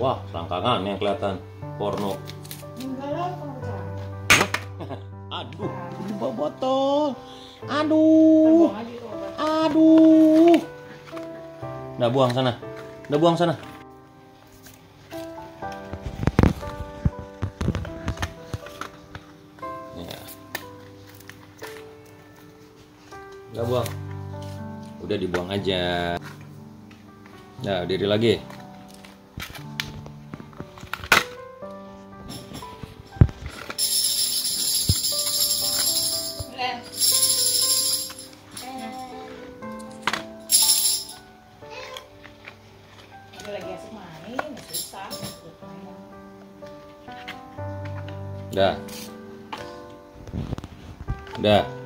Wah, selangkangan yang kelihatan porno. Enggak lah, porno. Aduh, di bawah botol. Aduh, aduh. Udah buang sana. Udah buang sana. Ya. Udah buang. Udah dibuang aja. Nah, diri lagi. Ya. Udah. Udah.